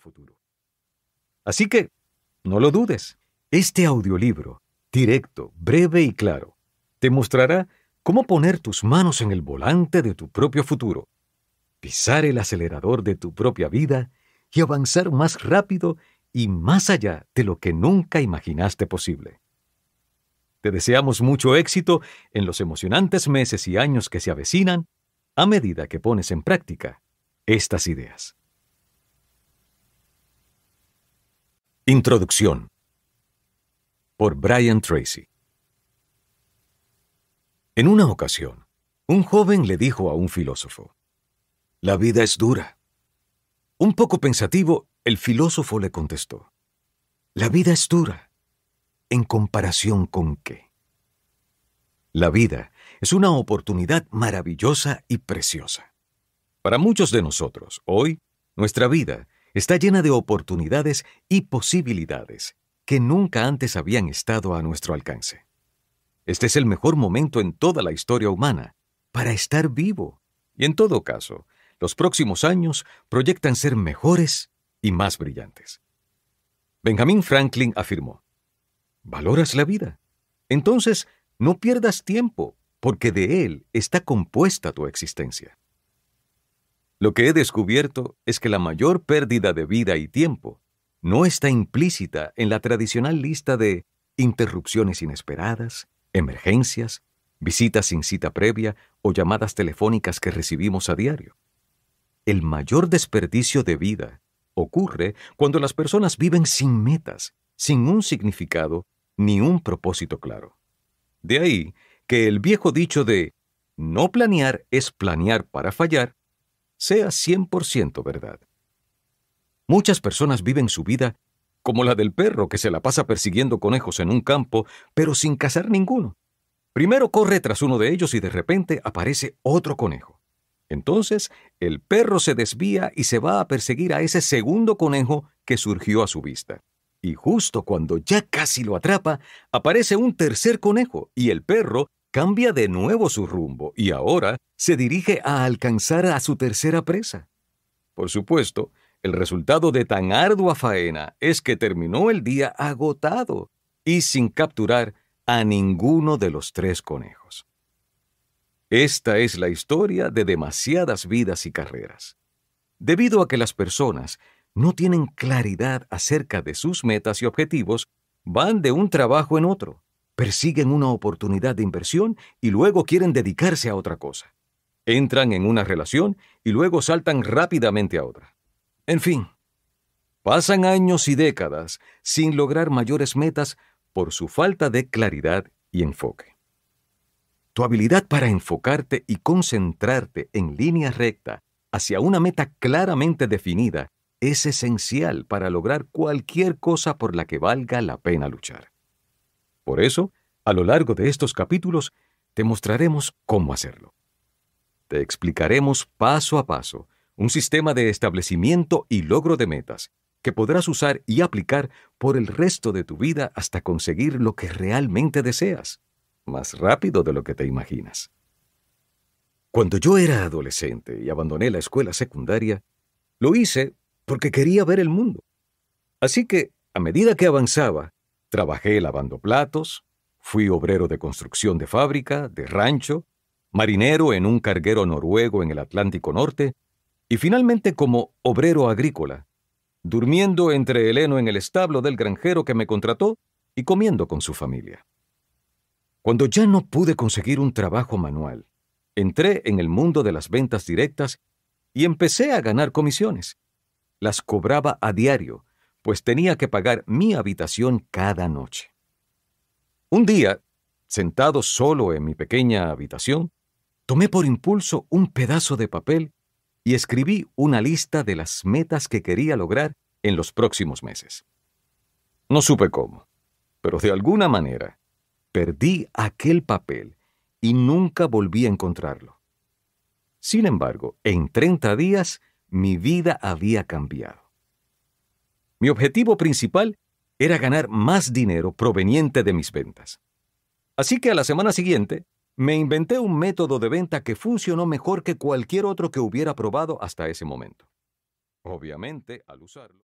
futuro. Así que, no lo dudes, este audiolibro, directo, breve y claro, te mostrará cómo poner tus manos en el volante de tu propio futuro, pisar el acelerador de tu propia vida y avanzar más rápido y más allá de lo que nunca imaginaste posible. Te deseamos mucho éxito en los emocionantes meses y años que se avecinan a medida que pones en práctica estas ideas. Introducción por Brian Tracy En una ocasión, un joven le dijo a un filósofo, La vida es dura. Un poco pensativo, el filósofo le contestó, La vida es dura. ¿En comparación con qué? La vida es una oportunidad maravillosa y preciosa. Para muchos de nosotros, hoy, nuestra vida está llena de oportunidades y posibilidades que nunca antes habían estado a nuestro alcance. Este es el mejor momento en toda la historia humana para estar vivo. Y en todo caso, los próximos años proyectan ser mejores y más brillantes. Benjamin Franklin afirmó, ¿Valoras la vida? Entonces, no pierdas tiempo, porque de él está compuesta tu existencia. Lo que he descubierto es que la mayor pérdida de vida y tiempo no está implícita en la tradicional lista de interrupciones inesperadas, emergencias, visitas sin cita previa o llamadas telefónicas que recibimos a diario. El mayor desperdicio de vida ocurre cuando las personas viven sin metas, sin un significado ni un propósito claro. De ahí que el viejo dicho de no planear es planear para fallar sea 100% verdad. Muchas personas viven su vida como la del perro que se la pasa persiguiendo conejos en un campo, pero sin cazar ninguno. Primero corre tras uno de ellos y de repente aparece otro conejo. Entonces el perro se desvía y se va a perseguir a ese segundo conejo que surgió a su vista. Y justo cuando ya casi lo atrapa, aparece un tercer conejo y el perro cambia de nuevo su rumbo y ahora se dirige a alcanzar a su tercera presa. Por supuesto, el resultado de tan ardua faena es que terminó el día agotado y sin capturar a ninguno de los tres conejos. Esta es la historia de demasiadas vidas y carreras. Debido a que las personas no tienen claridad acerca de sus metas y objetivos, van de un trabajo en otro, persiguen una oportunidad de inversión y luego quieren dedicarse a otra cosa. Entran en una relación y luego saltan rápidamente a otra. En fin, pasan años y décadas sin lograr mayores metas por su falta de claridad y enfoque. Tu habilidad para enfocarte y concentrarte en línea recta hacia una meta claramente definida es esencial para lograr cualquier cosa por la que valga la pena luchar. Por eso, a lo largo de estos capítulos, te mostraremos cómo hacerlo. Te explicaremos paso a paso un sistema de establecimiento y logro de metas que podrás usar y aplicar por el resto de tu vida hasta conseguir lo que realmente deseas, más rápido de lo que te imaginas. Cuando yo era adolescente y abandoné la escuela secundaria, lo hice porque quería ver el mundo. Así que, a medida que avanzaba, trabajé lavando platos, fui obrero de construcción de fábrica, de rancho, marinero en un carguero noruego en el Atlántico Norte, y finalmente como obrero agrícola, durmiendo entre el heno en el establo del granjero que me contrató y comiendo con su familia. Cuando ya no pude conseguir un trabajo manual, entré en el mundo de las ventas directas y empecé a ganar comisiones las cobraba a diario, pues tenía que pagar mi habitación cada noche. Un día, sentado solo en mi pequeña habitación, tomé por impulso un pedazo de papel y escribí una lista de las metas que quería lograr en los próximos meses. No supe cómo, pero de alguna manera perdí aquel papel y nunca volví a encontrarlo. Sin embargo, en 30 días mi vida había cambiado. Mi objetivo principal era ganar más dinero proveniente de mis ventas. Así que a la semana siguiente, me inventé un método de venta que funcionó mejor que cualquier otro que hubiera probado hasta ese momento. Obviamente, al usarlo.